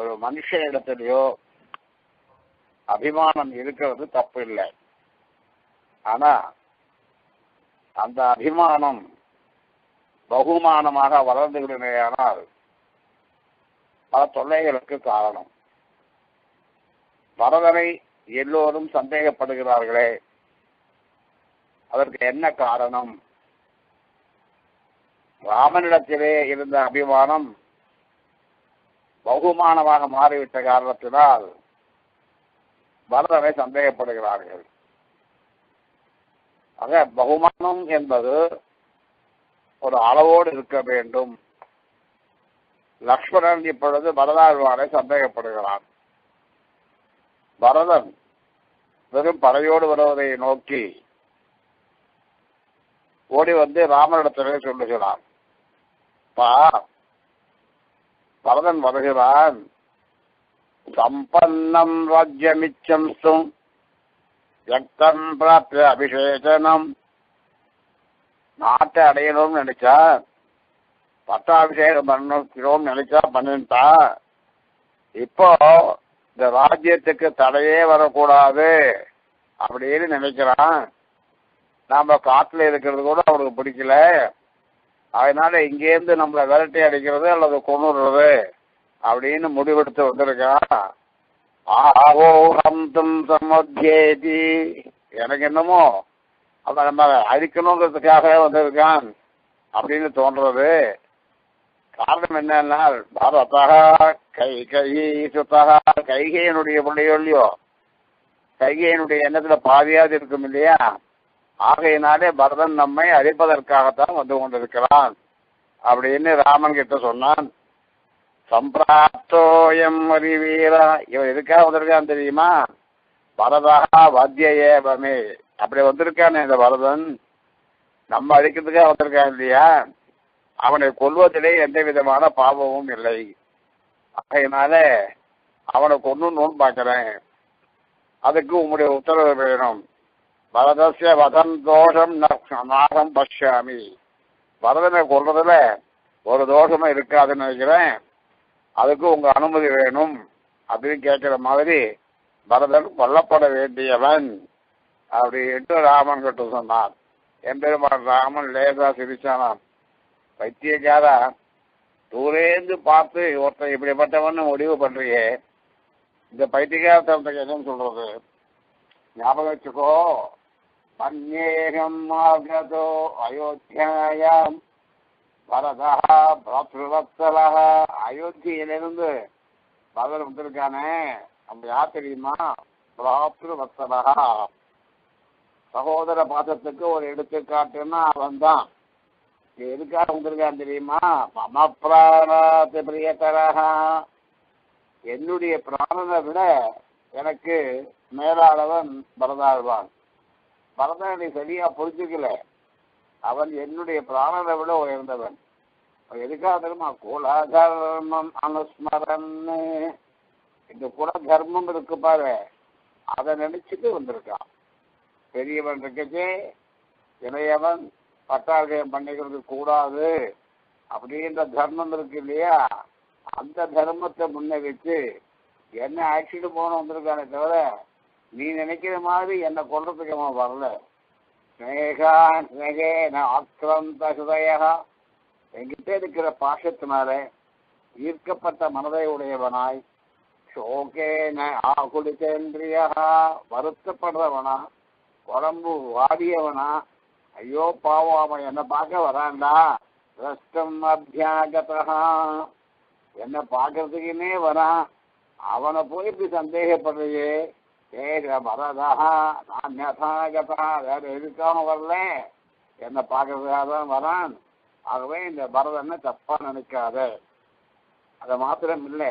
ஒரு மனுஷ இடத்துலயோ அபிமானம் இருக்கிறது தப்பு இல்லை. ஆனா அந்த அபிமானம் பகுமானமாக வளர்ந்து விடுமையானால் பல தொல்லைகளுக்கு காரணம். பரதனை எல்லோரும் சந்தேகப்படுகிறார்களே அதற்கு என்ன காரணம்? ராமனிடத்திலே இருந்த அபிமானம் பகுமானமாக மாறிவிட்ட காரணத்தினால் பரதனை சந்தேகப்படுகிறார்கள். ஆக பகுமானம் என்பது ஒரு அளவோடு இருக்க வேண்டும். லக்ஷ்மணன் இப்பொழுது பரதாழ்வானை சந்தேகப்படுகிறான். பரதன் வெறும் படையோடு வருவதை நோக்கி ஓடி வந்து ராமனிடத்திலே சொல்லுகிறான். பா பரதன் வருகிறான். சம்பன்னம் ராஜ்யமிச்சம் சும். யக்தம் பிராப்திய அபிஷேகனம் நாட்டை அடையணும்னு நினைச்சா பட்டாபிஷேகம் பண்ணணும் நினைச்சா பண்ணிட்டா இப்போ இந்த ராஜ்யத்துக்கு தடையே வரக்கூடாது அப்படின்னு நினைக்கிறான். நாம காட்டுல இருக்கிறது கூட அவனுக்கு பிடிக்கல. அதனால இங்கேருந்து நம்மளை விரட்டி அடிக்கிறது அல்லது கொண்டுடுறது அப்படின்னு முடிவெடுத்து வந்திருக்கான் ஆஹோகம் தும் சமத்தியேதி எனக்கு என்னமோ அவன் நம்ம அழிக்கணுங்கிறதுக்காக வந்திருக்கான் அப்படின்னு தோன்றது. காரணம் என்னன்னா பரதா கை கை சுத்தகா கைகையனுடைய பிள்ளையோ இல்லையோ? கைகையனுடைய எண்ணத்துல பாதியாவது இருக்கும் இல்லையா? ஆகையினாலே பரதன் நம்மை அழிப்பதற்காகத்தான் வந்து கொண்டிருக்கிறான் அப்படின்னு ராமன் கிட்ட சொன்னான். சம்பிராப்தோயம் அறிவீரா. இவன் எதுக்காக வந்திருக்கான் தெரியுமா? பரதா வத்திய ஏவமே அப்படி வந்திருக்கானே இந்த பரதன். நம்ம அழிக்கிறதுக்காக வந்திருக்கான் இல்லையா? அவனை கொல்வதிலே எந்த விதமான பாவமும் இல்லை. ஆகையினால அவனை கொன்னணும்னு பார்க்கிறேன். அதுக்கு உங்களுடைய உத்தரவு வேணும். பரதசிய வதன் தோஷம் நாகம் பஷ்யாமி. பரதனை கொள்றதுல ஒரு தோஷமும் இருக்காதுன்னு நினைக்கிறேன். அதுக்கு உங்க அனுமதி வேணும் அப்படின்னு கேட்கிற மாதிரி பரதன் கொல்லப்பட வேண்டியவன் அப்படின்ட்டு ராமன் கிட்ட சொன்னான் எம்பெருமான் ராமன் லேசா சிரிச்சானான் பைத்தியக்காரா தூரேந்து பார்த்து ஒருத்தன் இப்படிப்பட்டவன் முடிவு பண்றியே. இந்த பைத்தியக்காரத்தனத்துக்கு என்னன்னு சொல்றது? ஞாபகம் வச்சுக்கோ. மன்யேகம் ஆகதோ அயோத்தியாயாம் பரதா பிராத்ருவத்சலா அயோத்தியிலிருந்து பரதர் வந்திருக்கானே। நம்ம யார் தெரியுமா? பிராத்ருவத்சலா சகோதர பாதத்துக்கு ஒரு எடுத்துக்காட்டுன்னா அவன் தான் எதுக்காக வந்திருக்கான் தெரியுமா? மம பிராணாத்து பிரியதரா என்னுடைய பிராணனை விட எனக்கு மேலாளவன் பரதாழ்வான் பரதனை சரியா புரிஞ்சுக்கல. அவன் என்னுடைய பிராணனை விட உயர்ந்தவன். எதுக்காக தெரியுமா? குலதர்மம் அனுஸ்மரன் இந்த குல தர்மம் இருக்கு பாரு. அதை நினைச்சிட்டு வந்திருக்கான். பெரியவன் இருக்கச்சே இளையவன் பட்டாபிஷேகம் பண்ணிக்கிறது கூடாது அப்படின்ற தர்மம் இருக்கு இல்லையா? அந்த தர்மத்தை முன்ன வச்சு என்ன ஆக்சிடென்ட் போன வந்திருக்கானே தவிர நீ நினைக்கிற மாதிரி என்னை கொல்றதுக்கு அவன் வரல. ஸ்னேகா ஸ்னேகே ஆக்கிரந்த ஹிருதயா என்கிட்ட இருக்கிற பாசத்தினால ஈர்க்கப்பட்ட மனதை உடையவனாய் சோகேன ஆகுலிதேந்திரியா வருத்தப்படுறவனா உடம்பு வாடியவனா ஐயோ பாவம் அவன் என்ன பார்க்க வரான்டா. ரஷ்டம் அபியாகதா என்ன பார்க்கறதுக்குன்னே வரான். அவனை போய் இப்படி சந்தேகப்படுறியே ஏக பரதா நான் வேற எதுக்காம வரல என்ன பார்க்கறதுக்காக தான் வரான். ஆகவே இந்த பரதனை தப்பா நினைக்காத. அதை மாத்திரம் இல்லை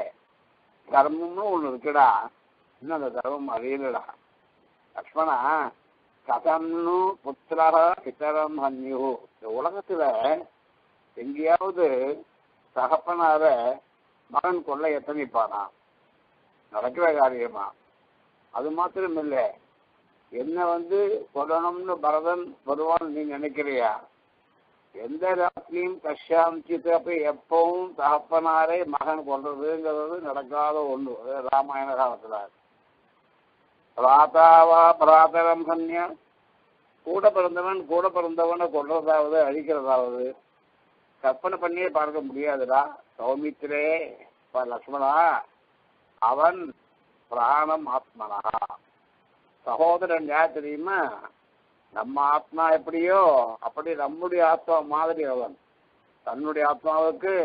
தர்மம்னு ஒண்ணு இருக்குடா. இன்னும் அந்த தர்மம் அறியலடா. லக்ஷ்மணா கதன்னு புத்திரக பித்தரம் ஹன்யு இந்த உலகத்துல எங்கேயாவது தகப்பனார மகன் கொள்ள எத்தனைப்பானா? நடக்கிற காரியமா? அது மாத்திரம் இல்லை என்ன வந்து கொடணும்னு பரதன் வருவான்னு நீ நினைக்கிறியா? எந்த ராத்திரியும் கஷ்யாந்தித்து அப்ப எப்பவும் தகப்பனாரே மகன் கொள்றதுங்கிறது நடக்காத ஒண்ணு. ராமாயண காலத்துல. பிராத்தாவா பிராத்தரம் சன்யா கூட பிறந்தவன் கூட பிறந்தவனை கொல்றதாவது அழிக்கிறதாவது. கற்பனை பண்ணியே பார்க்க முடியாதுடா. சௌமித்திரே இப்ப லக்ஷ்மணா அவன் பிராணம் ஆத்மனா சகோதரன் யார் தெரியுமா? நம்ம ஆத்மா எப்படியோ அப்படி நம்முடைய ஆத்மா மாதிரி அவன். தன்னுடைய ஆத்மாவுக்கு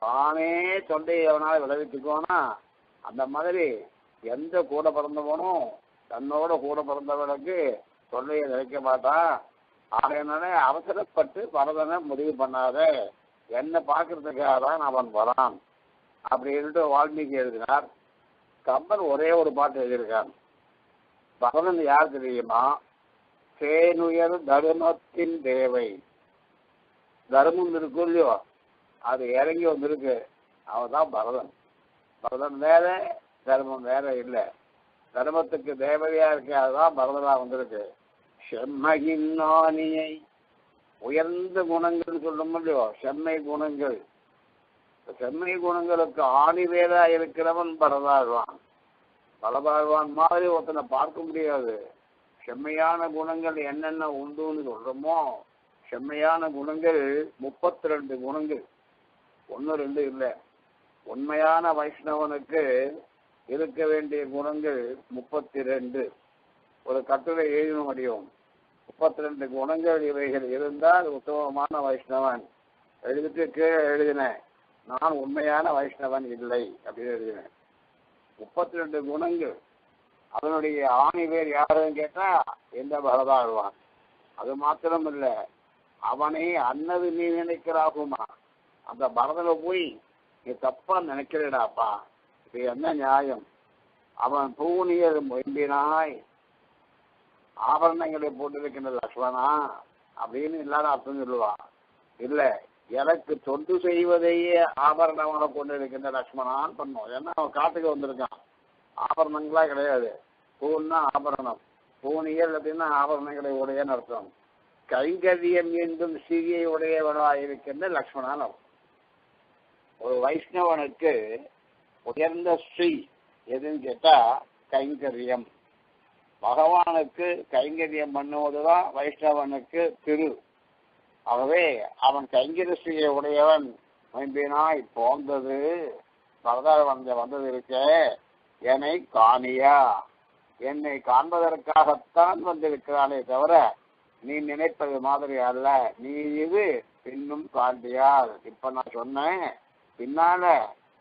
தானே தொண்டையை அவனால் விளைவிச்சுக்கோனா அந்த மாதிரி எந்த கூட பிறந்தவனும் தன்னோட கூட பிறந்தவனுக்கு தொண்டையை நினைக்க மாட்டான். ஆகையினால அவசரப்பட்டு பரதனை முடிவு பண்ணாத. என்னை பார்க்கறதுக்காக தான் அவன் வரான். அப்படின்ட்டு வால்மீகி எழுதினார். கம்பன் ஒரே ஒரு பாட்டு எழுதியிருக்கான் பகவன் யார் தெரியுமா? தேனுயர் தருமத்தின் தேவை. தர்மம் இருக்கும் இல்லையோ? அது இறங்கி வந்திருக்கு. அவன் தான் பரதன் பரதன் வேற தர்மம் வேற இல்லை. தர்மத்துக்கு தேவதையா இருக்கு அதுதான் பரதனா வந்திருக்கு. செம்மகின்னானியை உயர்ந்த குணங்கள் சொல்லும் இல்லையோ? செம்மை குணங்கள். செம்மை குணங்களுக்கு ஆணிவேதா இருக்கிறவன் பரதாழ்வான். பலபாழ்வான் மாதிரி ஒருத்தனை பார்க்க முடியாது. செம்மையான குணங்கள் என்னென்ன உண்டுன்னு சொல்றோமோ செம்மையான குணங்கள் முப்பத்தி ரெண்டு குணங்கள். ஒன்று ரெண்டு இல்லை. உண்மையான வைஷ்ணவனுக்கு இருக்க வேண்டிய குணங்கள் முப்பத்தி ரெண்டு ஒரு கட்டுரை எழுத முடியும் முப்பத்தி ரெண்டு குணங்கள் இவைகள் இருந்தால் உத்தமமான வைஷ்ணவன். எழுதிட்டு கீழே எழுதினேன். நான் உண்மையான வைஷ்ணவன் இல்லை அப்படின்னு எழுதினேன் முப்பத்தி ரெண்டு குணங்கள். அதனுடைய ஆணி பேர் யாருன்னு கேட்டா எந்த பரதாழ்வான் அது மாத்திரம் இல்ல அவனை அன்னது நீ நினைக்கிறாகுமா? அந்த பரதனை போய் நீ தப்பா நினைக்கிறடாப்பா இது என்ன நியாயம்? அவன் பூனியர் மொயம்பினாய் ஆபரணங்களை போட்டிருக்கின்ற லக்ஷ்மணா? அப்படின்னு எல்லாரும் அர்த்தம் சொல்லுவான். இல்ல எனக்கு தொண்டு செய்வதையே ஆபரணமாக கொண்டிருக்கின்ற லக்ஷ்மணான்னு பண்ணும். ஏன்னா அவன் காட்டுக்கு வந்திருக்கான். ஆபரணங்களா கிடையாது. பூன்னா ஆபரணம். பூனியல் அப்படின்னா ஆபரணங்களை உடையன்னு அர்த்தம். கைங்கரியம் என்றும் சிறியை உடையவனாக இருக்கின்ற லக்ஷ்மணான் அவன். ஒரு வைஷ்ணவனுக்கு உயர்ந்த ஸ்ரீ எதுன்னு கேட்டா கைங்கரியம். பகவானுக்கு கைங்கரியம் பண்ணுவதுதான் வைஷ்ணவனுக்கு திரு. ஆகவே அவன் கைங்கரிசியை உடையவன் மைம்பினாய் போந்தது பரதார் வந்த வந்தது இருக்க என்னை காணியா? என்னை காண்பதற்காகத்தான் வந்திருக்கிறானே தவிர நீ நினைப்பது மாதிரி அல்ல. நீ இது பின்னும் காண்டியால் இப்ப நான் சொன்னேன் பின்னால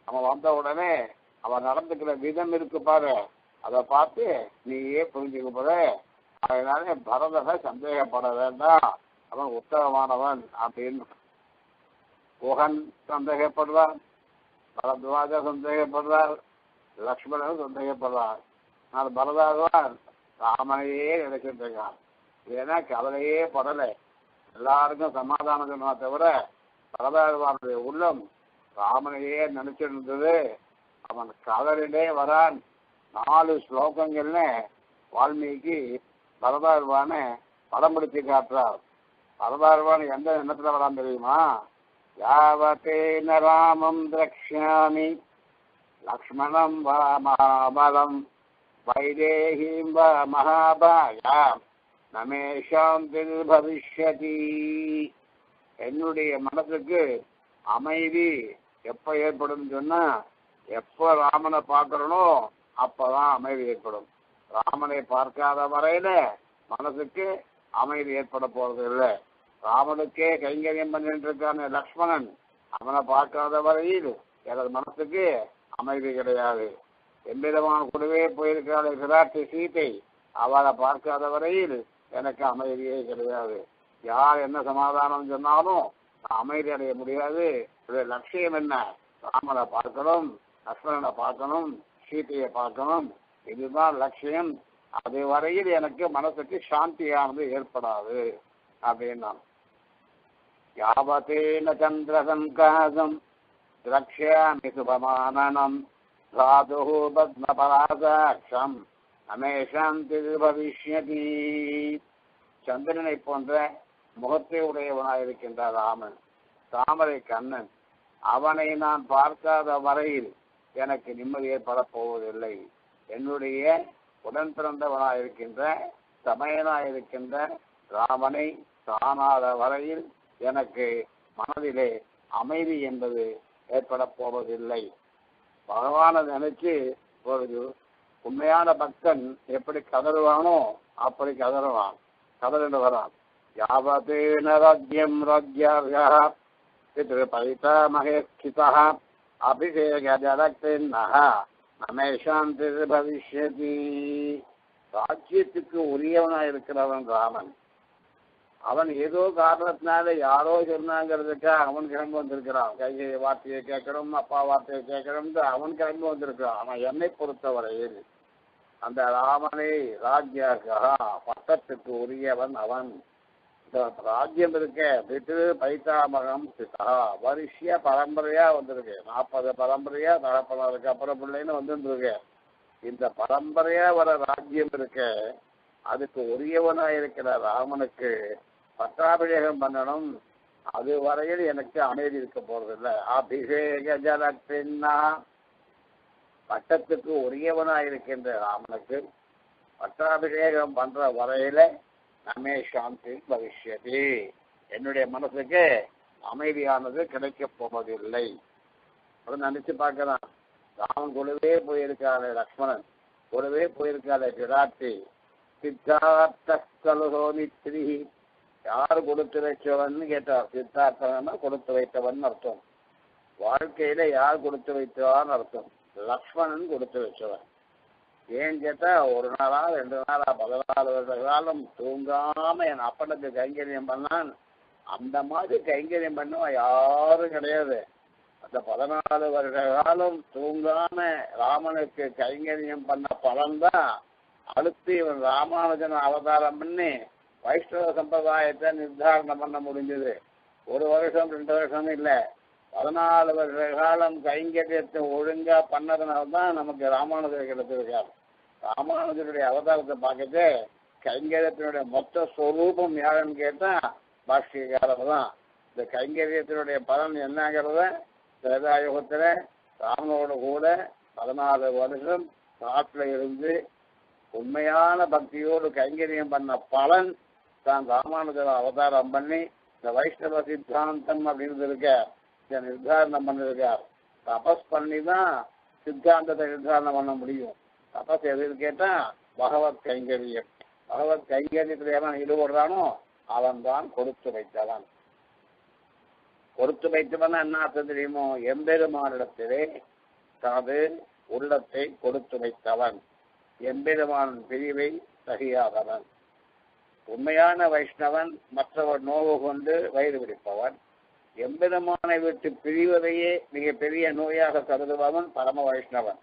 அவன் வந்த உடனே அவன் நடந்துக்கிற விதம் இருக்கு பாரு. அதை பார்த்து நீயே புரிஞ்சுக்க போற. அதனால பரதக சந்தேகப்பட வேண்டாம். அவன் உத்தமமானவன் அப்படின்னு. குகன் சந்தேகப்படுறான் பரத்வாஜ சந்தேகப்படுறார் லக்ஷ்மணன் சந்தேகப்படுறார் நான் பரதாகவான் ராமனையே நினைச்சிட்டு இருக்கான் ஏன்னா கவலையே படலை. எல்லாருக்கும் சமாதானம் சொன்னா தவிர பரதாகவானுடைய உள்ளம் ராமனையே நினைச்சிருந்தது. இருந்தது அவன் கதறிலே வரான். நாலு ஸ்லோகங்கள்னு வால்மீகி பரதாழ்வான படம் பிடிச்சு காட்டுறார். பரதாரவான் எந்த எண்ணத்துல வரான் தெரியுமா? யாவத்தேன ராமம் திரக்ஷாமி. லக்ஷ்மணம் வா மகாபலம் வைதேகிம் வா மகாபாயா. நமேஷாம் பவிஷ்யதி. என்னுடைய மனசுக்கு அமைதி எப்ப ஏற்படும் சொன்னா எப்ப ராமனை பார்க்கறனோ அப்பதான் அமைதி ஏற்படும். ராமனை பார்க்காத வரையில மனசுக்கு அமைதி ஏற்பட போறது இல்லை ராமனுக்கே கைங்கரியம் பண்ணிட்டு இருக்கான லக்ஷ்மணன். அவனை பார்க்காத வரையில் எனது மனசுக்கு அமைதி கிடையாது. எவ்விதமான கூடவே போயிருக்கிறாள் விராட்டி சீதை. அவளை பார்க்காத வரையில் எனக்கு அமைதியே கிடையாது. யார் என்ன சமாதானம் சொன்னாலும் அமைதி அடைய முடியாது. லட்சியம் என்ன? ராமனை பார்க்கணும் லக்ஷ்மணனை பார்க்கணும் சீதையை பார்க்கணும். இதுதான் லட்சியம். அது வரையில் எனக்கு மனசுக்கு சாந்தியானது ஏற்படாது. அப்படின்னா யாவத்தேன சந்திரசங்காசம் திரக்ஷாமி சுபமானனம் தாது பத்மபராசாட்சம் அமே சாந்தி பவிஷ்யதி சந்திரனை போன்ற முகத்தை உடையவனாயிருக்கின்ற ராமன். தாமரை கண்ணன். அவனை நான் பார்க்காத வரையில் எனக்கு நிம்மதி ஏற்படப் போவதில்லை. என்னுடைய உடன் பிறந்தவனாயிருக்கின்ற சமயனாயிருக்கின்ற ராமனை காணாத வரையில் எனக்கு மனதிலே அமைதி என்பது ஏற்படப் போவதில்லை. பகவானை நினைச்சு ஒரு உண்மையான பக்தன் எப்படி கதறுவானோ அப்படி கதறுவான். கதறிட்டு வரான். யாவதேன ராஜ்யம் ராஜ்யாவியா பிதா மகேஸ்திதா அபிஷேக ஜலத்தின்னஹ நமே சாந்தி பவிஷ்யதி. ராஜ்யத்துக்கு உரியவனா இருக்கிறவன் ராமன். அவன் ஏதோ காரணத்தினால யாரோ சொன்னாங்கிறதுக்காக அவன் கிளம்பி வந்திருக்கிறான். கையை வார்த்தையை கேட்கணும் அப்பா வார்த்தையை கேட்கணும்னு அவன் கிளம்பி வந்திருக்கிறான். அவன் என்னை பொறுத்தவரையில் அந்த ராமனை ராஜ்யாக பட்டத்துக்கு உரியவன் அவன். இந்த ராஜ்யம் இருக்க பிட்டு பைத்தாமகம் பிதா. வருஷிய பரம்பரையா வந்திருக்கு. நாற்பது பரம்பரையா தகப்பனருக்கு அப்புறம் பிள்ளைன்னு வந்துருக்கு இந்த பரம்பரையா வர ராஜ்யம் இருக்க அதுக்கு உரியவனா இருக்கிற ராமனுக்கு பட்டாபிஷேகம் பண்ணணும். அது வரையில் எனக்கு அமைதி இருக்க போறதில்லை. அபிஷேக ஜலத்தின்னா பட்டத்துக்கு உரியவனாக இருக்கின்ற ராமனுக்கு பட்டாபிஷேகம் பண்ற வரையில நமே சாந்தி பவிஷ்யதி என்னுடைய மனசுக்கு அமைதியானது கிடைக்கப் போவதில்லை. அதை நினைச்சு பார்க்கலாம் ராமன் கூடவே போயிருக்காரு லக்ஷ்மணன். கூடவே போயிருக்காரு விராட்டி சித்தார்த்தலோனித்ரி யார் கொடுத்து வைத்தவன் கேட்டார். சித்தார்த்தனா கொடுத்து வைத்தவன் அர்த்தம். வாழ்க்கையில யார் கொடுத்து வைத்தவான்னு அர்த்தம். லக்ஷ்மணன் கொடுத்து வச்சவன் ஏன் கேட்டா ஒரு நாளா ரெண்டு நாளா பதினாலு வருஷ காலம் தூங்காம என் அப்பனுக்கு கைங்கரியம் பண்ணான். அந்த மாதிரி கைங்கரியம் பண்ணவன் யாரும் கிடையாது. அந்த பதினாலு வருட காலம் தூங்காம ராமனுக்கு கைங்கரியம் பண்ண பலன்தான் அடுத்து இவன் ராமானுஜன் அவதாரம் பண்ணி வைஷ்ணவ சம்பிரதாயத்தை நிர்தாரணம் பண்ண முடிஞ்சது. ஒரு வருஷம் ரெண்டு வருஷம் இல்லை. பதினாலு வருஷ காலம் கைங்கரியத்தை ஒழுங்கா பண்ணதுனால தான் நமக்கு ராமானுஜர் கிடைச்சிருக்கார் ராமானுஜருடைய அவதாரத்தை பார்க்கட்டு கைங்கரியத்தினுடைய மொத்த ஸ்வரூபம் யாருன்னு கேட்டா பாஷ்யக்காரர் தான் இந்த கைங்கரியத்தினுடைய பலன் என்னங்கிறத வேதாயுகத்துல ராமனோட கூட பதினாலு வருஷம் காட்டுல இருந்து உண்மையான பக்தியோடு கைங்கரியம் பண்ண பலன் தான் ராமானுஜர் அவதாரம் பண்ணி இந்த வைஷ்ணவ சித்தாந்தம் அப்படின்னு இருக்க இதை நிர்தாரணம் பண்ணிருக்கார். தபஸ் பண்ணி தான் சித்தாந்தத்தை நிர்தாரணம் பண்ண முடியும். தபஸ் எதுன்னு கேட்டா பகவத் கைங்கரியம். பகவத் கைங்கரியத்தில் எவன் ஈடுபடுறானோ அவன் தான் கொடுத்து வைத்தவன். கொடுத்து வைத்தவன் என்ன அர்த்தம் தெரியுமோ? எம்பெருமானிடத்திலே தனது உள்ளத்தை கொடுத்து வைத்தவன். எம்பெருமான் பிரிவை சகியாதவன் உண்மையான வைஷ்ணவன் மற்றவர் நோவு கொண்டு வயிறு பிடிப்பவன். எம்பெருமானை விட்டு பிரிவதையே மிகப்பெரிய நோயாக கருதுபவன் பரம வைஷ்ணவன்.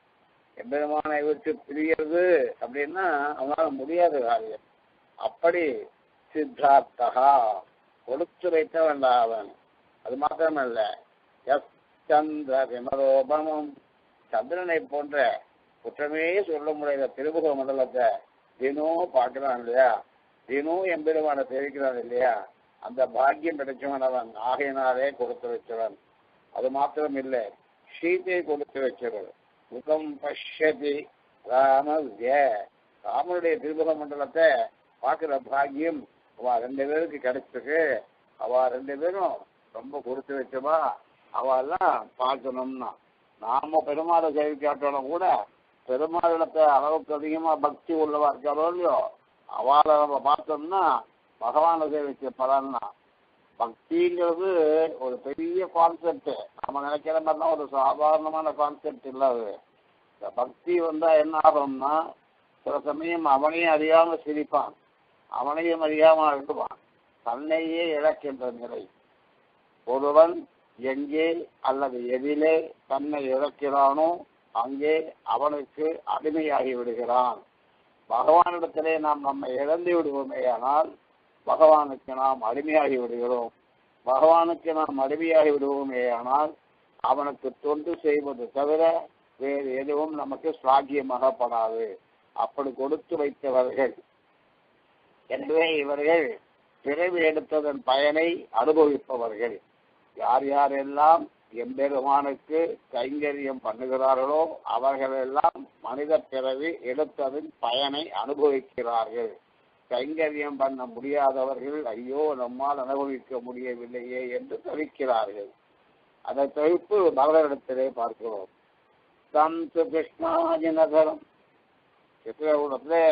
எம்பெருமானை விட்டு பிரியது அப்படின்னா அவனால முடியாத காரியம். அப்படி சித்தார்த்தகா கொடுத்து வைத்தவன் அவன். அது மாத்திரமல்ல. எஸ் சந்திர விமரோபமும் சந்திரனை போன்ற குற்றமே சொல்ல முடியாத திருமுக மண்டலத்தை தினம் பார்க்கிறான் இல்லையா? தினம் எம்பெருமான தெரிவிக்கிறான் இல்லையா? அந்த பாக்கியம் கிடைச்சவன் அவன் ஆகையினாலே கொடுத்து வச்சவன் அது மாத்திரம் இல்லை சீதையை கொடுத்து வச்சவர் முகம் பஷ்யதி ராமவ்ய ராமனுடைய திருமுக மண்டலத்தை பார்க்கிற பாக்கியம் அவ ரெண்டு பேருக்கு கிடைச்சிருக்கு. அவ ரெண்டு பேரும் ரொம்ப கொடுத்து வச்சவா அவெல்லாம் பார்க்கணும்னா நாம பெருமாளை சேவிக்காட்டாலும் கூட பெருமாளிடத்தை அளவுக்கு அதிகமா பக்தி உள்ளவா இருக்காரோ இல்லையோ அவளை நம்ம பார்த்தோம்னா பகவானை சேவிச்ச பலன்னா பக்திங்கிறது ஒரு பெரிய கான்செப்ட் நம்ம நினைக்கிற மாதிரிலாம் ஒரு சாதாரணமான கான்செப்ட் இல்லை அது. இந்த பக்தி வந்தா என்ன ஆகும்னா சில சமயம் அவனையும் அறியாம சிரிப்பான். அவனையும் அறியாம அழுவான். தன்னையே இழக்கின்ற நிலை. ஒருவன் எங்கே அல்லது எதிலே தன்னை இழக்கிறானோ அங்கே அவனுக்கு அடிமையாகி விடுகிறான். பகவானிடத்திலே நாம் நம்மை இழந்து விடுவோமே ஆனால் பகவானுக்கு நாம் அடிமையாகி விடுகிறோம். பகவானுக்கு நாம் அடிமையாகி விடுவோமேயானால் அவனுக்கு தொண்டு செய்வது தவிர வேறு எதுவும் நமக்கு சாகியமாகப்படாது அப்படி கொடுத்து வைத்தவர்கள். எனவே இவர்கள் பிறவி எடுத்ததன் பயனை அனுபவிப்பவர்கள். யார் யாரெல்லாம் எம்பெருமானுக்கு கைங்கரியம் பண்ணுகிறார்களோ அவர்களெல்லாம் மனித பிறவி எடுத்ததன் பயனை அனுபவிக்கிறார்கள். கைங்கரியம் பண்ண முடியாதவர்கள் ஐயோ நம்மால் அனுபவிக்க முடியவில்லையே என்று தவிக்கிறார்கள். அதை தவிர்ப்பு பகவரிடத்திலே பார்க்கிறோம். தம் கிருஷ்ணாஜி நகரம்.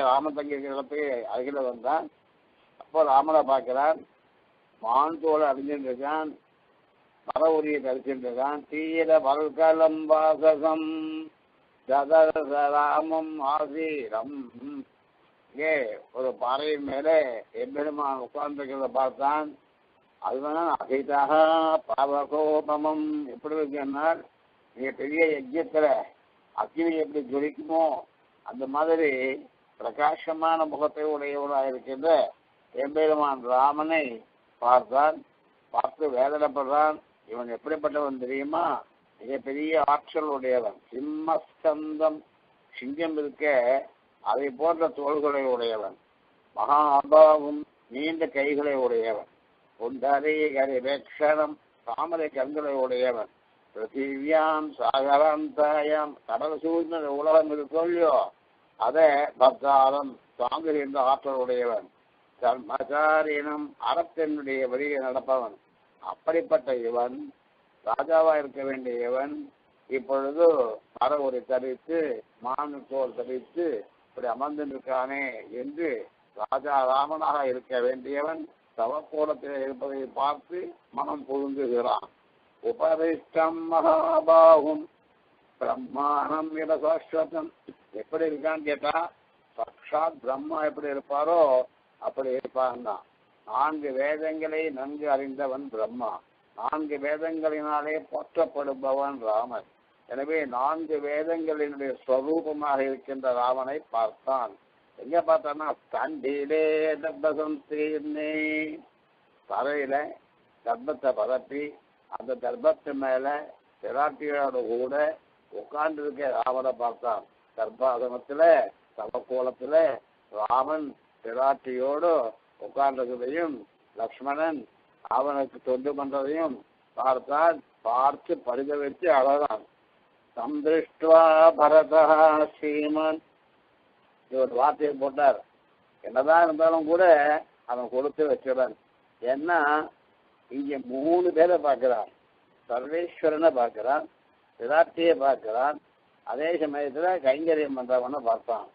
ராமன் தங்கியிருக்கிற இடத்துக்கு அருகில் வந்தான். அப்போ ராமனை பார்க்கிறான். மான் தோலை பரவுரிய இருக்கான் மர தீர பல்கலம் வாசகம். ராமம் ஆசீரம். இங்கே ஒரு பாறையின் மேலே எம்பெருமான் உட்கார்ந்துருக்கிறத பார்த்தான். அதுதான் அகைதாக பாவகோபமம். எப்படி இருக்குன்னால் மிக பெரிய யஜ்யத்தில் அக்னி எப்படி ஜொலிக்குமோ அந்த மாதிரி பிரகாசமான முகத்தை உடையவராக இருக்கின்ற எம்பெருமான் ராமனை பார்த்தான். பார்த்து வேதனைப்படுறான். இவன் எப்படிப்பட்டவன் தெரியுமா? மிக பெரிய ஆற்றல் உடையவன் சிம்மஸ்கந்தம் சிங்கம் இருக்க அதை போன்ற தோள்களை உடையவன். மகா அபாவும் நீண்ட கைகளை உடையவன். புண்டரே கரிவேக்ஷணம் தாமரை கண்களை உடையவன். பிருத்திவியாம் சாகராந்தாயாம் கடல் சூழ்ந்த உலகம் இருக்கோ இல்லையோ அதை பக்தாரம் தாங்குகின்ற ஆற்றல் உடையவன். தர்மச்சாரியனும் அறத்தினுடைய வழியை நடப்பவன். அப்படிப்பட்ட இவன் ராஜாவா இருக்க வேண்டிய இவன் இப்பொழுது மர ஒரு தரித்து மானு தோல் தரித்து இப்படி அமர்ந்திருக்கானே என்று ராஜா ராமனாக இருக்க வேண்டியவன் தவக்கோலத்தில் இருப்பதை பார்த்து மனம் புழுங்குகிறான். உபரிஷ்டம் மகாபாகும். பிரம்மாணம் இடசாஸ்வதம் எப்படி இருக்கான்னு கேட்டா சாட்சாத் பிரம்மா எப்படி இருப்பாரோ அப்படி இருப்பான் தான். நான்கு வேதங்களை நன்கு அறிந்தவன் பிரம்மா. நான்கு வேதங்களினாலே போற்றப்படுபவன் ராமன் எனவே நான்கு வேதங்களினுடைய ஸ்வரூபமாக இருக்கின்ற ராமனை பார்த்தான். எங்க பார்த்தான்னா தண்டிலே தர்பசம் தீர்னே தரையில தர்பத்தை பரப்பி அந்த தர்பத்து மேல பிராட்டியோட கூட உட்கார்ந்து இருக்க ராமனை பார்த்தான். கர்ப்பாசனத்துல தவக்கோலத்துல ராமன் பிராட்டியோடு உட்கார்ந்ததையும் லக்ஷ்மணன் அவனுக்கு தொண்டு பண்றதையும் பார்த்தால் பார்த்து பரிதவித்து அழகான். சந்திருஷ்டுவா பரதா ஸ்ரீமன். ஒரு வார்த்தையை போட்டார். என்னதான் இருந்தாலும் கூட அவன் கொடுத்து வச்சிடறான் ஏன்னா இங்க மூணு பேரை பார்க்கிறான். சர்வேஸ்வரனை பார்க்கிறான் விராட்டியை பார்க்கிறான் அதே சமயத்துல கைங்கரியம் பண்றவனை பார்த்தான்.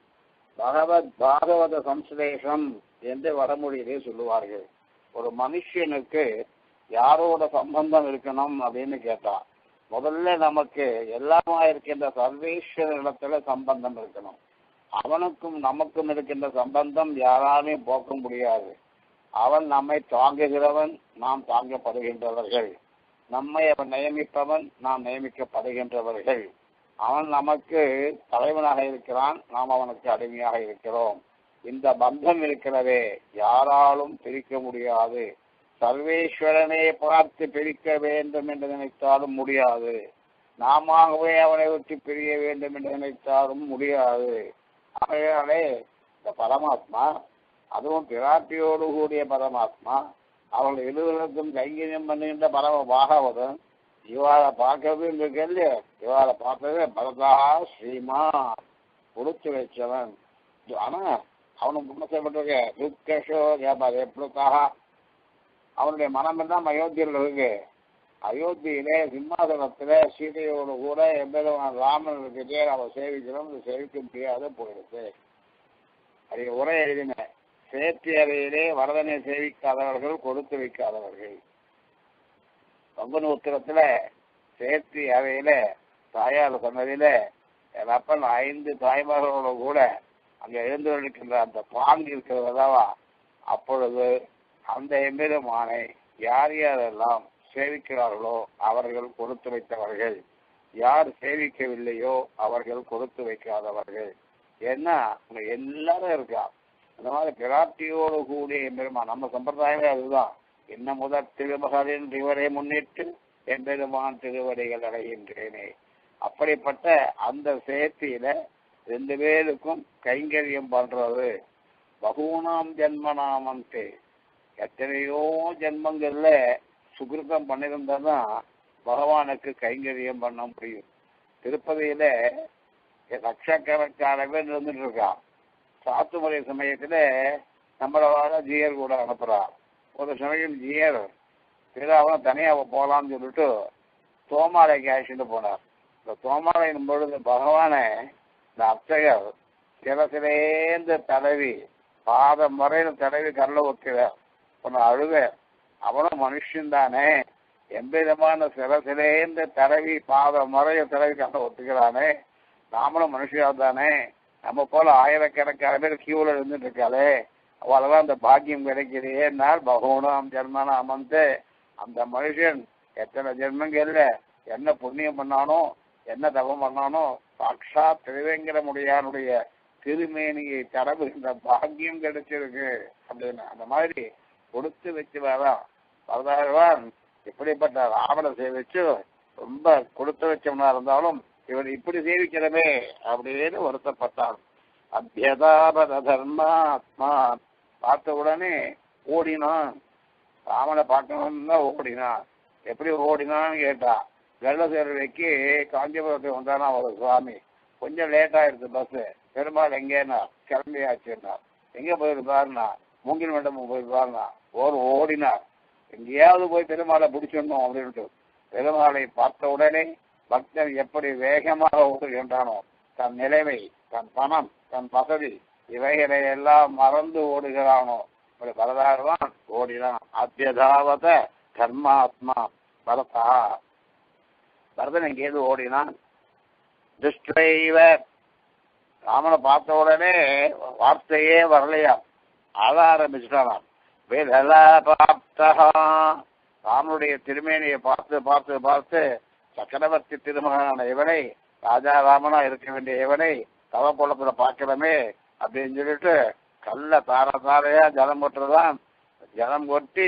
பகவத் பாகவத சம்ஸ்லேஷம். என்று வடமொழியிலே சொல்லுவார்கள். ஒரு மனுஷனுக்கு யாரோட சம்பந்தம் இருக்கணும் அப்படின்னு கேட்டா முதல்ல நமக்கு எல்லாமா இருக்கின்ற சர்வேஸ்வர இடத்துல சம்பந்தம் இருக்கணும். அவனுக்கும் நமக்கும் இருக்கின்ற சம்பந்தம் யாராலையும் போக்க முடியாது. அவன் நம்மை தாங்குகிறவன் நாம் தாங்கப்படுகின்றவர்கள். நம்மை அவன் நியமிப்பவன் நாம் நியமிக்கப்படுகின்றவர்கள். அவன் நமக்கு தலைவனாக இருக்கிறான் நாம் அவனுக்கு அடிமையாக இருக்கிறோம். இந்த பந்தம் இருக்கிறதே யாராலும் பிரிக்க முடியாது. சர்வேஸ்வரனை பார்த்து பிரிக்க வேண்டும் என்று நினைத்தாலும் முடியாது. நாமவே அவனை விட்டு பிரிய வேண்டும் என்று நினைத்தாலும் முடியாது. ஆகையாலே இந்த பரமாத்மா அதுவும் பிராட்டியோடு கூடிய பரமாத்மா அவர்கள் இருவருக்கும் கைங்கரியம் பண்ணுகின்ற பரம பாகவதன் இவாளை பார்க்கறது இருக்கு இல்லையா இவாளை பார்த்தது பரதா ஸ்ரீமா கொடுத்து வச்சவன். ஆனா அவனுக்கு என்ன செய்யப்பட்டிருக்க துக்கஷோ வியாபாரம் அவனுடைய மனம் தான் அயோத்தியில் இருக்கு. அயோத்தியிலே சிம்மாசனத்தில் சீதையோடு கூட எம்பெருமான் ராமன் இருக்கிறதே அவன் சேவிக்கிறோம். இது சேவிக்க முடியாத போயிடுது அதை உரை எழுதினேன் சேர்த்தி அறையிலே வரதனை சேவிக்காதவர்கள் கொடுத்து வைக்காதவர்கள். பங்குனு உத்திரத்தில் சேர்த்தி அறையில தாயார் சொன்னதில என் அப்பன் ஐந்து தாய்மார்களோட கூட அங்க எழுந்து இருக்கின்ற அந்த பாங்கு இருக்கிறதா அப்பொழுது அந்த எம்பெருமானை யார் யாரெல்லாம் சேவிக்கிறார்களோ அவர்கள் கொடுத்து வைத்தவர்கள். யார் சேவிக்கவில்லையோ அவர்கள் கொடுத்து வைக்காதவர்கள். ஏன்னா அங்க எல்லாரும் இருக்கா? அந்த மாதிரி பிராட்டியோடு கூடிய எம்பெருமான் நம்ம சம்பிரதாயமே அதுதான். என்ன முதல் திருமகளின் இவரை முன்னிட்டு எம்பெருமான் திருவடிகள் அடைகின்றேனே. அப்படிப்பட்ட அந்த சேர்த்தியில ரெண்டு பேருக்கும் கைங்கரியம் பண்றது. பகுனாம் ஜென்மனாமன்ட்டு. எத்தனையோ ஜென்மங்கள்ல சுகிருதம் பண்ணியிருந்தாதான் பகவானுக்கு கைங்கரியம் பண்ண முடியும். திருப்பதியில லட்சக்கணக்கான பேர் இருந்துட்டு இருக்கான் சாத்துமுறை சமயத்துல நம்மளவாக ஜியர் கூட அனுப்புறான் ஒரு சமயம் ஜியர் திருவாவனம் தனியா போகலாம்னு சொல்லிட்டு தோமாலைக்கு அழைச்சிட்டு போனார். இந்த தோமாலையின் பொழுது பகவானை இந்த அர்ச்சகர் சில சிலேந்து தடவி பாதம் முறையில தடவி கல்ல ஒத்துறார் உன்னை அழுக அவனும் மனுஷன் தானே. எவ்விதமான சில சிலேந்து தடவி பாதம் வரைய தடவி கல்ல ஒத்துக்கிறானே நாமளும் மனுஷியா தானே. நம்ம போல ஆயிரக்கணக்கான பேர் கியூல இருந்துட்டு இருக்காளே. அவளெல்லாம் அந்த பாக்கியம் கிடைக்கிறே நாள் பகவானும் ஜென்மன அமர்ந்து அந்த மனுஷன் எத்தனை ஜென்மங்கள்ல என்ன புண்ணியம் பண்ணானோ? என்ன தவம் பண்ணானோ? சாட்சா திருவேங்கர முடியானுடைய திருமேனியை தரவுகின்ற இந்த பாக்கியம் கிடைச்சிருக்கு அப்படின்னு. அந்த மாதிரி கொடுத்து வச்சு வரான் இப்படிப்பட்ட ராவண சேவிச்சு ரொம்ப கொடுத்து வச்சவனா இருந்தாலும் இவன் இப்படி சேவிக்கிறமே அப்படின்னு வருத்தப்பட்டான். அத்தியதாபத தர்மாத்மா பார்த்த உடனே ஓடினான். ராமனை பார்க்கணும்னு தான் ஓடினான். எப்படி ஓடினான்னு கேட்டான் வெள்ள காஞ்சிபுரத்துக்கு வந்தானா ஒரு சுவாமி. கொஞ்சம் லேட் ஆயிடுது பஸ்ஸு பெருமாள் எங்கேனா கிளம்பியாச்சுன்னா. எங்கே போயிருப்பாருன்னா மூங்கில் மண்டபம் போயிருப்பாருனா ஓர் ஓடினார். எங்கேயாவது போய் பெருமாளை பிடிச்சிடணும் அப்படின்ட்டு. பெருமாளை பார்த்த உடனே பக்தன் எப்படி வேகமாக ஓடுகின்றானோ தன் நிலைமை தன் பணம் தன் வசதி இவைகளை எல்லாம் மறந்து ஓடுகிறானோ இப்படி பரதாகவான் ஓடினான். அத்தியதாவத கர்மாத்மா பரதா. பரதன் எங்கேயிருந்து ஓடினான். துஷ்டைவ ராமனை பார்த்த உடனே வார்த்தையே வரலையா? அழ ஆரம்பிச்சுட்டானாம். விதலாபாப்தா ராமனுடைய திருமேனியை பார்த்து பார்த்து பார்த்து சக்கரவர்த்தி திருமகனான இவனை ராஜா ராமனா இருக்க வேண்டிய இவனை தவ குளத்துல பார்க்கணுமே அப்படின்னு சொல்லிட்டு கல்ல தார தாரையா ஜலம் கொட்டுறதான் ஜலம் கொட்டி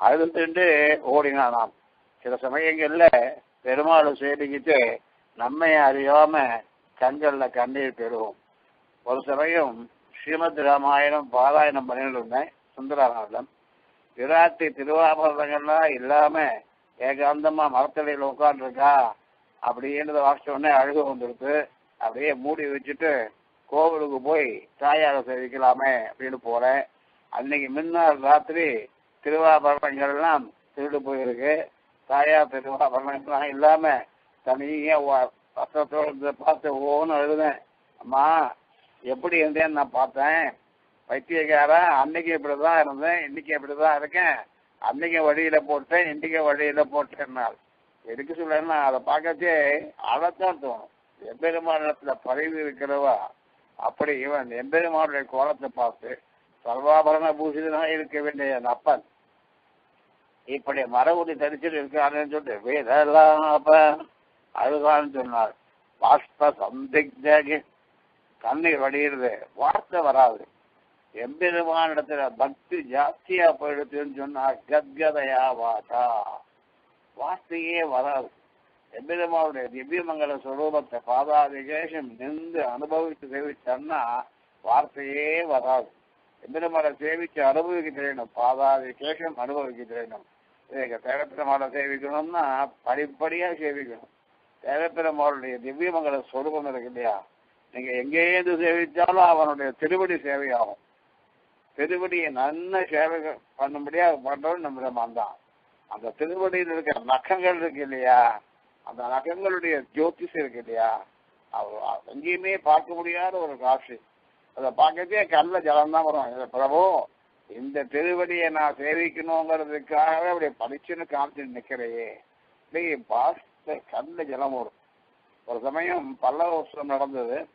அழுதுண்டு ஓடினானாம். சில சமயங்கள்ல பெருமாளை சேடிக்கிட்டு நம்மை அறியாம கண்களில் கண்ணீர் பெறுவோம். ஒரு சமயம் ஸ்ரீமத் ராமாயணம் பாராயணம் பண்ணிட்டு இருந்தேன் சுந்தரநாதன் விராட்டி திருவாபரணங்கள்லாம் இல்லாம ஏகாந்தமா மரத்தடியில் உட்காந்துருக்கா அப்படின்றத வாசிச்ச உடனே அழுக வந்துடுது அப்படியே மூடி வச்சுட்டு கோவிலுக்கு போய் தாயாக சேவிக்கலாமே அப்படின்னு போறேன். அன்னைக்கு முன்னாள் ராத்திரி திருவாபரணங்கள்லாம் திருடு போயிருக்கு. தாயார் திருவாபரணங்கள்லாம் இல்லாம தனியா வஸ்திரத்தோடு பார்த்து ஓன்னு அழுதேன். அம்மா எப்படி இருந்தேன்னு நான் பார்த்தேன். பைத்தியக்காரா அன்னைக்கு இப்படிதான் இருந்தேன் இன்னைக்கு இப்படிதான் இருக்கேன். அன்னைக்கு வழியில போட்டேன் இன்னைக்கு வழியில போட்டேன்னால் எதுக்கு சொல்றேன்னா அதை பார்க்கச்சே அழத்தான் தோணும். எம்பெருமானத்துல பதவி இருக்கிறவா? அப்படி இவன் எம்பெருமானுடைய கோலத்தை பார்த்து சர்வாபரண பூசிதனாக இருக்க வேண்டிய நப்பன். அப்பன் இப்படி மரபுடி தரிச்சிட்டு இருக்காருன்னு சொல்லிட்டு வேதெல்லாம் அப்ப அழுதான்னு சொன்னார். வாஸ்த சந்திக்தகி கண்ணீர் வடிகிறது. வார்த்தை வராது. எம்பெருமானிடத்துல பக்தி ஜாஸ்தியா போயிடுச்சுன்னு சொன்னா கத்கதையா வாட்டா வார்த்தையே வராது. எம்பெருமானுடைய திவ்யமங்கல சுரூபத்தை பாதாதிகேஷம் நின்று அனுபவித்து சேவிச்சன்னா வார்த்தையே வராது. எம்பெருமான சேவிச்சு அனுபவிக்க தெரியணும் பாதாதிகேஷம் அனுபவிக்க தெரியணும் இதுக்கு தேவப்பெருமாளை சேவிக்கணும்னா படிப்படியா சேவிக்கணும் தேவப்பெருமாளுடைய திவ்யமங்கல சொரூபம் இருக்கு இல்லையா நீங்க எங்கேயிருந்து சேவிச்சாலும் அவனுடைய திருவடி சேவையாகும் திருவடியை நல்ல சேவை பண்ணும்படியா பண்றவன் நம்ம தான் அந்த திருவடியில் இருக்கிற நகங்கள் இருக்கு இல்லையா அந்த நகங்களுடைய ஜோதிஷம் இருக்கு இல்லையா அவ- எங்கேயுமே பார்க்க முடியாத ஒரு காட்சி அதை பார்க்கறதே கல்ல ஜலம் தான் வரும் இதை பிரபு இந்த திருவடியை நான் சேவிக்கணுங்கிறதுக்காகவே அப்படி படிச்சுன்னு காமிச்சுட்டு நிக்கிறையே. டேய் பாஸ்த கண்ணு ஜலம் வரும். ஒரு சமயம் பல்லவ நடந்தது.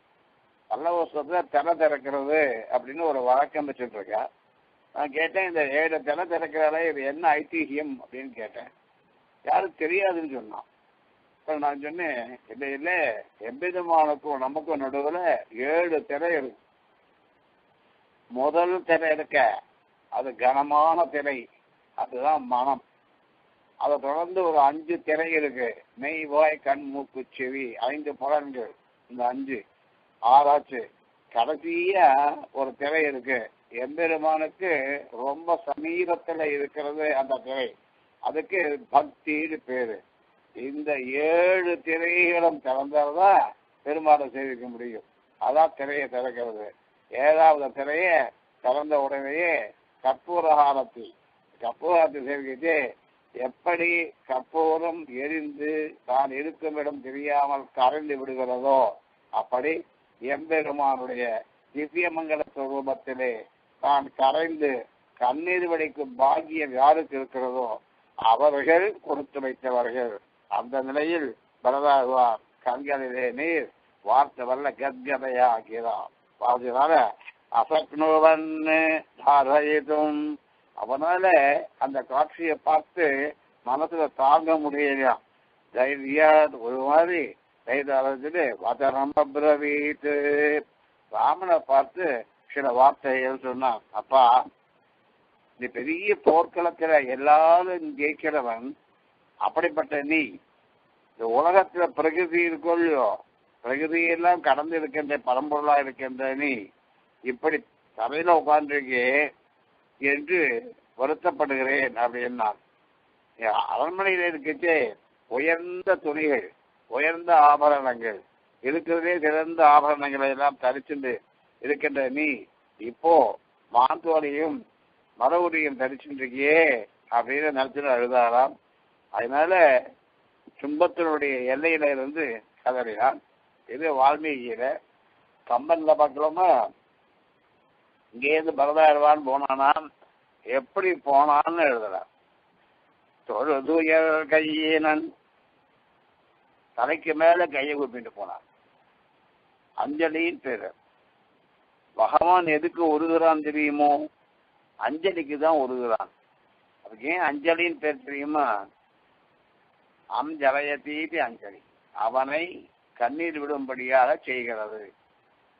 பல்லவ உற்சவத்துல திற திறக்கிறது அப்படின்னு ஒரு வழக்கம் வச்சுட்டு இருக்கா நான் கேட்டேன் இந்த ஏழு திற திறக்கிறாலே இது என்ன ஐதிஹியம் அப்படின்னு கேட்டேன். யாரும் தெரியாதுன்னு சொன்னான். இப்போ நான் சொன்னேன் இல்லை இல்லை எவ்விதமானுக்கும் நமக்கும் நடுவில் ஏழு திரை இருக்கு. முதல் திரை இருக்க அது கனமான திரை. அதுதான் மனம். அதை தொடர்ந்து ஒரு அஞ்சு திரை இருக்கு. மெய் வாய் கண் மூக்கு செவி ஐந்து புலன்கள். இந்த அஞ்சு. ஆறாச்சு கடைசியா ஒரு திரை இருக்கு. எம்பெருமானுக்கு ரொம்ப சமீபத்துல இருக்கிறது அந்த திரை. அதுக்கு பக்தின்னு பேரு. இந்த ஏழு திரைகளும் திறந்தால்தான் பெருமாளை சேவிக்க முடியும். அதான் திரையை திறக்கிறது. ஏழாவது திரையை திறந்த உடனேயே கற்பூரஹாரத்தி. கற்பூரத்தை சேர்க்கிட்டு எப்படி கற்பூரம் எரிந்து தான் இருக்கும் இடம் தெரியாமல் கரைந்து விடுகிறதோ அப்படி எம்பெருமானுடைய திவ்யமங்கல சுரூபத்திலே தான் கரைந்து கண்ணீர் வடிக்கும் பாக்கியம் யாருக்கு இருக்கிறதோ அவர்கள் கொடுத்து வைத்தவர்கள். அந்த நிலையில் பரதாகுவார் கண்களிலே நீர் வார்த்தை வல்ல கத்கதையாகிறார். அதனால அசக்னுவன் தாரயிதும். அவனால அந்த காட்சியை பார்த்து மனசுல தாங்க முடியலையா? தைரியா ஒரு மாதிரி தைரியத்து வதனம் பிரவீத்து. ராமனை பார்த்து சில வார்த்தைகள் சொன்னான். அப்பா இந்த பெரிய போர்க்களத்துல எல்லாரும் ஜெயிக்கிறவன் அப்படிப்பட்ட நீ. இந்த உலகத்துல பிரகிருதி இருக்கோ இல்லையோ? பிரகிருதியெல்லாம் கடந்து இருக்கின்ற பரம்பொருளா இருக்கின்ற நீ. இப்படி சபையில உட்கார்ந்துருக்கே என்று வருத்தப்படுகிறேன் அப்படின்னான் அரண்மனையில் இருக்கச்சே உயர்ந்த துணிகள் உயர்ந்த ஆபரணங்கள் இருக்கிறதே சிறந்த ஆபரணங்களை எல்லாம் தரிச்சுண்டு இருக்கின்ற நீ இப்போ மாந்தோடையும் மரவுரியும் தரிச்சுருக்கியே அப்படின்னு நினைச்சுட்டு அழுதாராம். அதனால துன்பத்தினுடைய எல்லையில இருந்து கதறினான். இது வால்மீகியில கம்பன்ல பார்க்கலாமா? இங்கேருந்து பரதாழ்வான் போனானாம் எப்படி போனான்னு எழுதுறான் தொழுதுயர் கையினன். தலைக்கு மேல கையை கூப்பிட்டு போனான் அஞ்சலின்னு பேரு பகவான் எதுக்கு உருகுறான் தெரியுமோ? அஞ்சலிக்கு தான் உருகுறான். அதுக்கு ஏன் அஞ்சலின்னு பேர் தெரியுமா? அம் தீபி அஞ்சலி. அவனை கண்ணீர் விடும்படியாக செய்கிறது.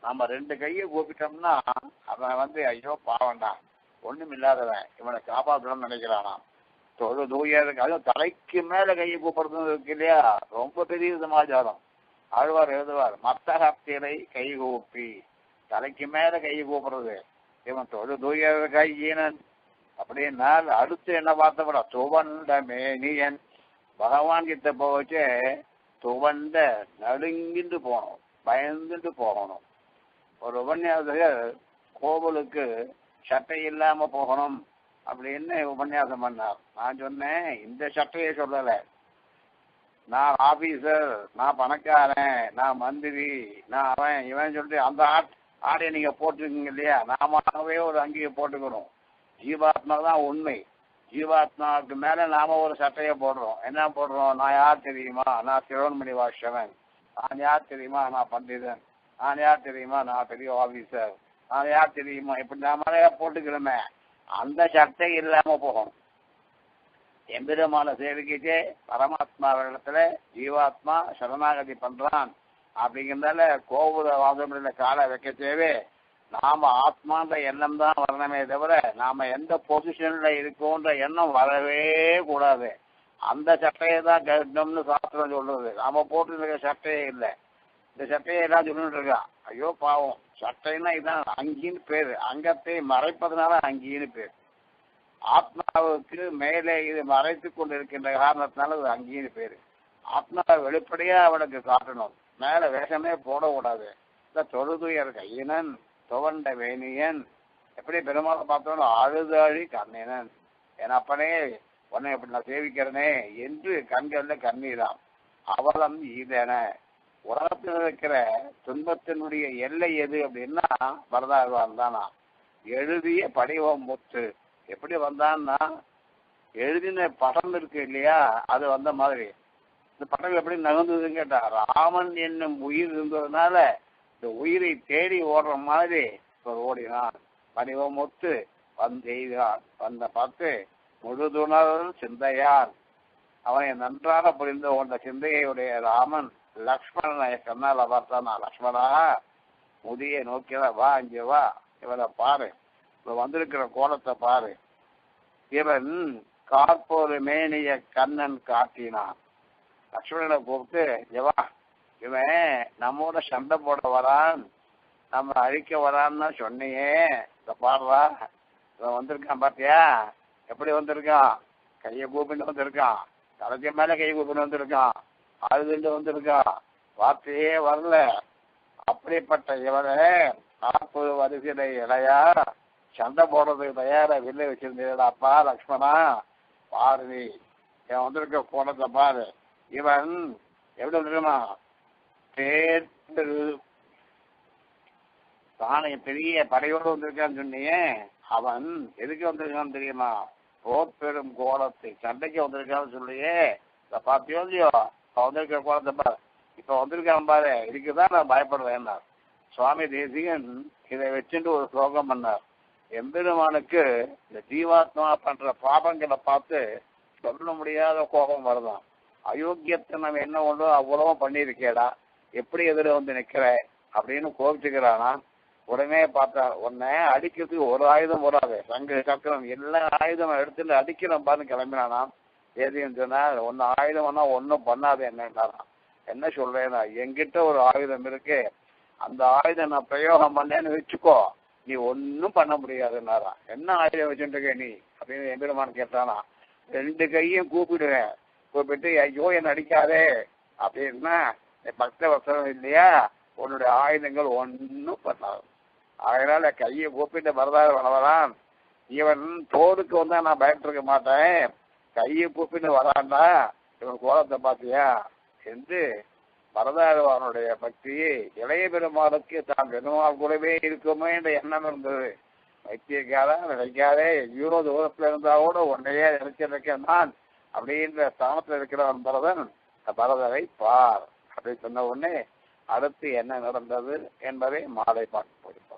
நம்ம ரெண்டு கையை கூப்பிட்டோம்னா அவன் வந்து ஐயோ பாவண்டா ஒண்ணும் இல்லாதவன். இவனை காப்பாற்றணும்னு நினைக்கிறானாம். தொழு தூயதுக்கு அதுவும் தலைக்கு மேல கையை கூப்பிடுறது இருக்கு இல்லையா? ரொம்ப பெரிய சமாச்சாரம். ஆழ்வார் எழுதுவார் மத்தகத்திரை கை கூப்பி. தலைக்கு மேல கை கூப்பிடுறது. இவன் தொழு தூயர் கையினன். அப்படின்னால் அடுத்து என்ன பார்த்தப்படா துவண்ட மேனியன். பகவான் கிட்ட போச்சு துவண்ட நடுங்கிட்டு போகணும். பயந்துட்டு போகணும். ஒரு உபன்யாசகர் கோவிலுக்கு சட்டை இல்லாம போகணும் அப்படின்னு உபன்யாசம் பண்ணார். நான் சொன்னேன் இந்த சட்டையை சொல்லல. நான் ஆபீசர் நான் பணக்காரன் நான் மந்திரி நான் அவன் இவன் சொல்லிட்டு அந்த ஆட் ஆடையை நீங்க போட்டுருக்கீங்க இல்லையா? நாமவே ஒரு அங்கேயே போட்டுக்கணும். ஜீவாத்மா தான் உண்மை. ஜீவாத்மாவுக்கு மேல நாம ஒரு சட்டையை போடுறோம். என்ன போடுறோம்? நான் யார் தெரியுமா? நான் சிரோன்மணி வாஷவன் நான் யார் தெரியுமா? நான் பண்டிதன். நான் யார் தெரியுமா? நான் பெரிய ஆபீசர் நான் யார் தெரியுமா? இப்படி நாமளே போட்டுக்கிறோமே அந்த சர்ச்சை இல்லாம போகும். எம்பெருமான சேவிக்கிட்டே பரமாத்மாவிடத்துல ஜீவாத்மா சரணாகதி பண்றான். அப்படிங்கிறதால கோபுர வாசமுறையில காலை வைக்க தேவை நாம ஆத்மான்ற எண்ணம் தான் வரணுமே தவிர நாம எந்த பொசிஷன்ல இருக்கோன்ற எண்ணம் வரவே கூடாது. அந்த சட்டையை தான் கட்டணும்னு சாஸ்திரம் சொல்றது நாம போட்டு இருக்க சட்டையே இல்லை. இந்த சட்டையை எல்லாம் சொல்லிட்டு இருக்கான் ஐயோ பாவம். சட்டைன்னா இதான் அங்கின்னு பேரு. அங்கத்தை மறைப்பதனால அங்கின்னு பேர். ஆத்மாவுக்கு மேலே இது மறைத்து கொண்டு இருக்கின்ற காரணத்தினால அது அங்கின்னு பேரு. ஆத்மாவை வெளிப்படையா அவனுக்கு காட்டணும். மேல வேஷமே போடக்கூடாது. இந்த தொழுதுயர் கையினன் துவண்ட வேணியன். எப்படி பெருமாளை பார்த்தோம் அழுது அழி கண்ணினன். என் அப்பனே உன்னை எப்படி நான் சேவிக்கிறனே என்று கண்கள்ல கண்ணீராம். அவலம் ஈதன. உலகத்தில் இருக்கிற துன்பத்தினுடைய எல்லை எது அப்படின்னா வரதாழ்வான் தானா. எழுதிய படிவம் முத்து. எப்படி வந்தான்னா எழுதின படம் இருக்கு இல்லையா அது வந்த மாதிரி. இந்த படம் எப்படி நகர்ந்ததுன்னு கேட்டா ராமன் என்னும் உயிர் இருந்ததுனால இந்த உயிரை தேடி ஓடுற மாதிரி இவர் ஓடினான் படிவம் ஒத்து வந்தெய்தான் வந்த பார்த்து முழுதுணர் சிந்தையார். அவனை நன்றாக புரிந்து கொண்ட சிந்தையுடைய ராமன் லக்ஷ்மணனை கண்ணால பார்த்தானா லக்ஷ்மணா முதிய நோக்கியத வா இங்க வா. இவனை பாரு. இவன் வந்திருக்கிற கோலத்தை பாரு. இவன் காற்போரு மேனிய கண்ணன் காட்டினான். லக்ஷ்மணனை கூப்பிட்டு எவா இவன் நம்மோட சண்டை போட வரான். நம்ம அழிக்க வரான்னு சொன்னியே. இந்த பாடுறா. இவன் வந்திருக்கான் பாத்தியா? எப்படி வந்திருக்கான்? கையை கூப்பிட்டு வந்திருக்கான். தலைக்கு மேல கை கூப்பிட்டு வந்திருக்கான். அழுதுண்டு வந்திருக்கான் வார்த்தையே வரல. அப்படிப்பட்ட இவனை நாற்பது வருகிற இலையா? சண்டை போடுறதுக்கு தயாரா? வில்லை வச்சிருந்தேடாப்பா லக்ஷ்மணா பாரு நீ. இவன் வந்திருக்க கோணத்தை பாரு. இவன் எப்படி வந்திருக்கா தேர்ந்து தானே பெரிய படையோடு வந்திருக்கான்னு சொன்னியே. அவன் எதுக்கு வந்திருக்கான்னு தெரியுமா? போர் பெரும் கோலத்தை சண்டைக்கு வந்திருக்கான்னு சொல்லியே. இதை பார்த்தியோ இல்லையோ? அவன் வந்திருக்கிற கோலத்தை பாரு. இப்போ வந்திருக்கான் பாரு. இதுக்குதான் நான் பயப்படுவேன் சுவாமி தேசிகன் இதை வச்சுட்டு ஒரு ஸ்லோகம் பண்ணார். எம்பெருமானுக்கு இந்த ஜீவாத்மா பண்ற பாபங்களை பார்த்து சொல்ல முடியாத கோபம் வருதான். அயோக்கியத்தை நம்ம என்ன ஒன்றோ அவ்வளவும் பண்ணியிருக்கேடா? எப்படி எதிர வந்து நிக்கிற? அப்படின்னு கோபிச்சுக்கிறானா? உடனே பார்த்தா உடனே அடிக்கிறதுக்கு ஒரு ஆயுதம் வராது சங்க சக்கரம் எல்லா ஆயுதம் எடுத்துட்டு அடிக்கிறோம் பாருன்னு கிளம்பினானா? ஏதின்னு சொன்னா ஒன்னு ஆயுதம் வேணா ஒன்றும் பண்ணாது என்னன்னாராம் என்ன சொல்றேன்னா என்கிட்ட ஒரு ஆயுதம் இருக்கு. அந்த ஆயுதம் நான் பிரயோகம் பண்ணேன்னு வச்சுக்கோ நீ ஒன்றும் பண்ண முடியாதுன்னாராம். என்ன ஆயுதம் வச்சுருக்க நீ? அப்படின்னு எம்பெருமான் கேட்டானா. ரெண்டு கையும் கூப்பிடுவேன். கூப்பிட்டு ஐயோ என்ன அடிக்காதே. அப்படின்னா பக்த வசனம் இல்லையா? உன்னுடைய ஆயுதங்கள் ஒன்றும் பண்ணாது. அதனால கையை கூப்பிட்டு வரதாறு வளவரான் இவன் தோடுக்கு வந்தா நான் பயப்பட்டிருக்க மாட்டேன். கையை பூப்பின்னு வரான்னா இவன் கோலத்தை பார்த்தியா? என்று வரதாழ்வானுடைய பக்தியை இளைய பெருமாளுக்கு தான் பெருமாள் கூடவே இருக்குமே என்ற எண்ணம் இருந்தது. வைத்தியக்காரா நினைக்காதே எங்கேயோ தூரத்துல இருந்தா கூட உன்னையே நினைச்சிருக்கேன் நான் அப்படின்ற ஸ்தானத்துல இருக்கிறவன் பரதன் பரதரை பார். அப்படி சொன்ன உடனே அடுத்து என்ன நடந்தது என்பதை மாலை பார்க்க போகிறோம்.